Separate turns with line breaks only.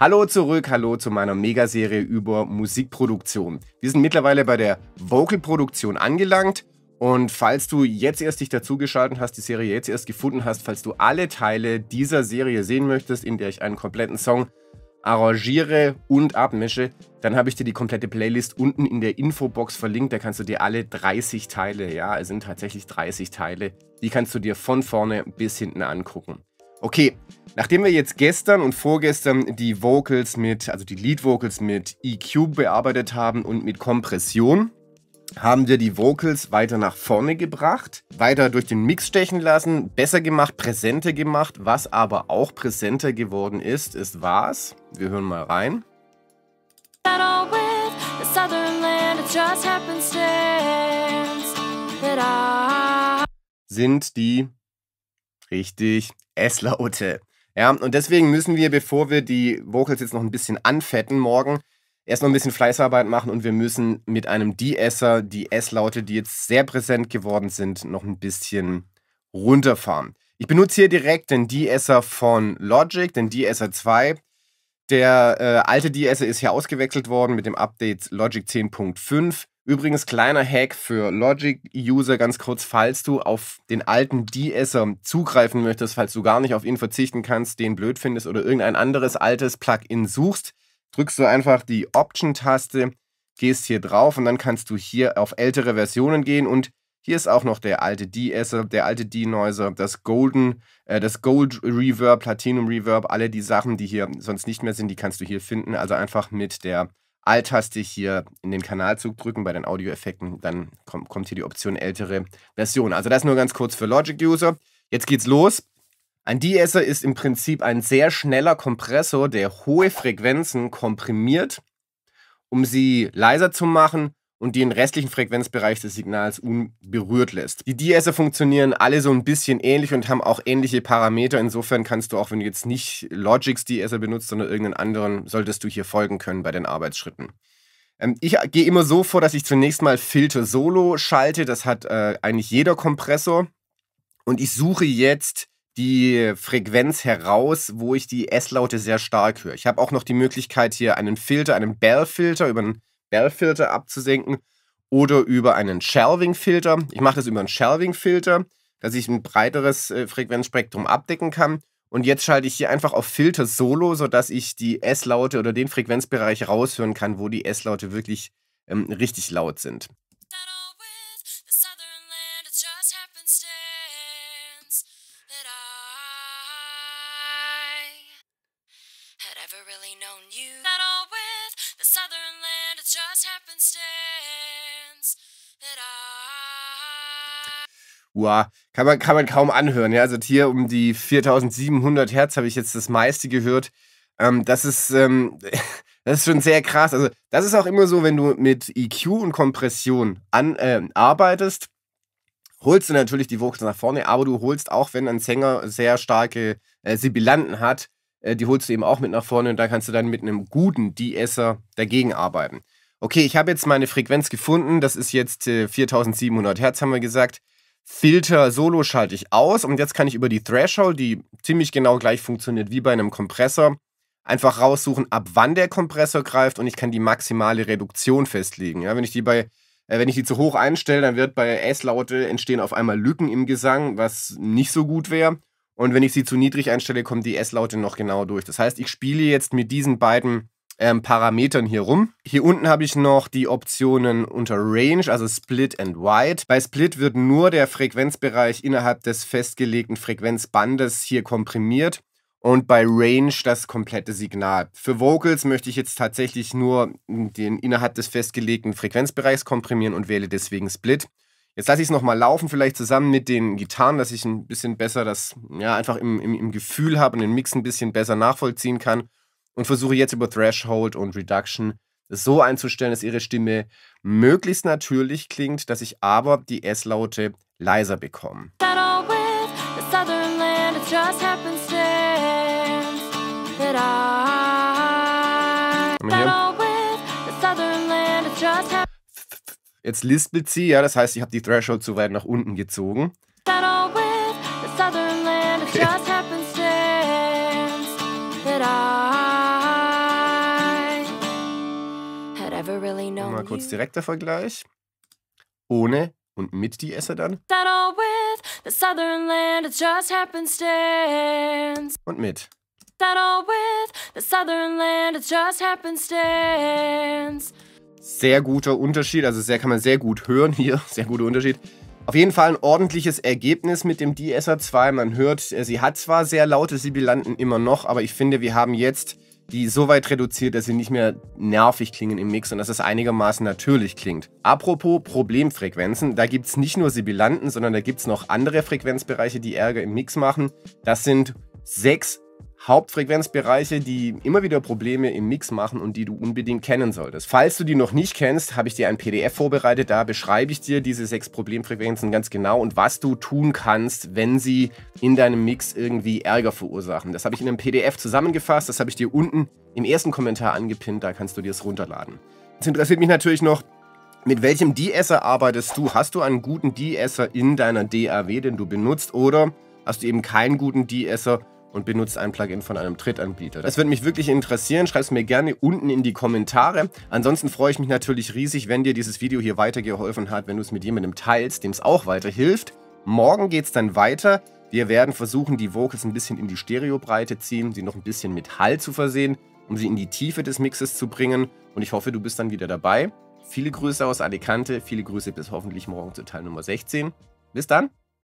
Hallo zurück, hallo zu meiner Megaserie über Musikproduktion. Wir sind mittlerweile bei der Vocal-Produktion angelangt und falls du jetzt erst dich dazugeschaltet hast, die Serie jetzt erst gefunden hast, falls du alle Teile dieser Serie sehen möchtest, in der ich einen kompletten Song arrangiere und abmische, dann habe ich dir die komplette Playlist unten in der Infobox verlinkt. Da kannst du dir alle 30 Teile, ja, es sind tatsächlich 30 Teile, die kannst du dir von vorne bis hinten angucken. Okay, nachdem wir jetzt gestern und vorgestern die Vocals mit, also die Lead Vocals mit EQ bearbeitet haben und mit Kompression, haben wir die Vocals weiter nach vorne gebracht, weiter durch den Mix stechen lassen, besser gemacht, präsenter gemacht. Was aber auch präsenter geworden ist, ist was? Wir hören mal rein. Sind die richtig S-Laute. Ja, und deswegen müssen wir, bevor wir die Vocals jetzt noch ein bisschen anfetten morgen, erst noch ein bisschen Fleißarbeit machen und wir müssen mit einem De-Esser die S-Laute, die jetzt sehr präsent geworden sind, noch ein bisschen runterfahren. Ich benutze hier direkt den De-Esser von Logic, den De-Esser 2. Der äh, alte De-Esser ist hier ausgewechselt worden mit dem Update Logic 10.5. Übrigens, kleiner Hack für Logic-User, ganz kurz, falls du auf den alten De-Esser zugreifen möchtest, falls du gar nicht auf ihn verzichten kannst, den blöd findest oder irgendein anderes altes Plugin suchst, drückst du einfach die Option-Taste, gehst hier drauf und dann kannst du hier auf ältere Versionen gehen und hier ist auch noch der alte De-Esser, der alte De-Noiser, das Golden, äh, das Gold Reverb, Platinum Reverb, alle die Sachen, die hier sonst nicht mehr sind, die kannst du hier finden. Also einfach mit der Alt-Taste hier in den Kanalzug drücken bei den Audioeffekten, dann kommt, kommt hier die Option ältere Version. Also das nur ganz kurz für Logic-User. Jetzt geht's los. Ein De-Esser ist im Prinzip ein sehr schneller Kompressor, der hohe Frequenzen komprimiert, um sie leiser zu machen und den restlichen Frequenzbereich des Signals unberührt lässt. Die De-Esser funktionieren alle so ein bisschen ähnlich und haben auch ähnliche Parameter. Insofern kannst du auch, wenn du jetzt nicht Logics De-Esser benutzt, sondern irgendeinen anderen, solltest du hier folgen können bei den Arbeitsschritten. Ähm, ich gehe immer so vor, dass ich zunächst mal Filter Solo schalte. Das hat äh, eigentlich jeder Kompressor. Und ich suche jetzt die Frequenz heraus, wo ich die S-Laute sehr stark höre. Ich habe auch noch die Möglichkeit, hier einen Filter, einen Bell-Filter über einen Bell-Filter abzusenken oder über einen Shelving-Filter. Ich mache das über einen Shelving-Filter, dass ich ein breiteres äh, Frequenzspektrum abdecken kann. Und jetzt schalte ich hier einfach auf Filter Solo, sodass ich die S-Laute oder den Frequenzbereich raushören kann, wo die S-Laute wirklich ähm, richtig laut sind. Uah, kann man, kann man kaum anhören. Ja? Also hier um die 4700 Hertz habe ich jetzt das meiste gehört. Ähm, das, ist, ähm, das ist schon sehr krass. Also das ist auch immer so, wenn du mit EQ und Kompression an, äh, arbeitest, holst du natürlich die Vocals nach vorne, aber du holst auch, wenn ein Sänger sehr starke äh, Sibilanten hat, äh, die holst du eben auch mit nach vorne und da kannst du dann mit einem guten De-Esser dagegen arbeiten. Okay, ich habe jetzt meine Frequenz gefunden, das ist jetzt äh, 4700 Hertz, haben wir gesagt. Filter Solo schalte ich aus und jetzt kann ich über die Threshold, die ziemlich genau gleich funktioniert wie bei einem Kompressor, einfach raussuchen, ab wann der Kompressor greift und ich kann die maximale Reduktion festlegen. Ja, wenn ich die bei äh, wenn ich die zu hoch einstelle, dann wird bei S-Laute entstehen auf einmal Lücken im Gesang, was nicht so gut wäre. Und wenn ich sie zu niedrig einstelle, kommen die S-Laute noch genau durch. Das heißt, ich spiele jetzt mit diesen beiden ähm, Parametern hier rum. Hier unten habe ich noch die Optionen unter Range, also Split and Wide. Bei Split wird nur der Frequenzbereich innerhalb des festgelegten Frequenzbandes hier komprimiert und bei Range das komplette Signal. Für Vocals möchte ich jetzt tatsächlich nur den innerhalb des festgelegten Frequenzbereichs komprimieren und wähle deswegen Split. Jetzt lasse ich es nochmal laufen, vielleicht zusammen mit den Gitarren, dass ich ein bisschen besser das, ja, einfach im, im, im Gefühl habe und den Mix ein bisschen besser nachvollziehen kann. Und versuche jetzt über Threshold und Reduction so einzustellen, dass ihre Stimme möglichst natürlich klingt, dass ich aber die S-Laute leiser bekomme. Jetzt lispelt sie, ja, das heißt, ich habe die Threshold zu weit nach unten gezogen. Mal kurz direkter Vergleich. Ohne und mit die Esser dann. Und mit. That all with the southern land, it just happenstance. Sehr guter Unterschied, also sehr kann man sehr gut hören hier, sehr guter Unterschied. Auf jeden Fall ein ordentliches Ergebnis mit dem DSR2. Man hört, äh, sie hat zwar sehr laute Sibilanten immer noch, aber ich finde, wir haben jetzt die so weit reduziert, dass sie nicht mehr nervig klingen im Mix und dass es einigermaßen natürlich klingt. Apropos Problemfrequenzen, da gibt es nicht nur Sibilanten, sondern da gibt es noch andere Frequenzbereiche, die Ärger im Mix machen. Das sind sechs Hauptfrequenzbereiche, die immer wieder Probleme im Mix machen und die du unbedingt kennen solltest. Falls du die noch nicht kennst, habe ich dir ein PDF vorbereitet. Da beschreibe ich dir diese sechs Problemfrequenzen ganz genau und was du tun kannst, wenn sie in deinem Mix irgendwie Ärger verursachen. Das habe ich in einem PDF zusammengefasst. Das habe ich dir unten im ersten Kommentar angepinnt. Da kannst du dir es runterladen. Es interessiert mich natürlich noch, mit welchem De-Esser arbeitest du? Hast du einen guten De-Esser in deiner DAW, den du benutzt? Oder hast du eben keinen guten De-Esser und benutzt ein Plugin von einem Drittanbieter. Das würde mich wirklich interessieren. Schreib es mir gerne unten in die Kommentare. Ansonsten freue ich mich natürlich riesig, wenn dir dieses Video hier weitergeholfen hat, wenn du es mit jemandem teilst, dem es auch weiterhilft. Morgen geht es dann weiter. Wir werden versuchen, die Vocals ein bisschen in die Stereobreite ziehen, sie noch ein bisschen mit Hall zu versehen, um sie in die Tiefe des Mixes zu bringen. Und ich hoffe, du bist dann wieder dabei. Viele Grüße aus Alicante, viele Grüße bis hoffentlich morgen zu Teil Nummer 16. Bis dann!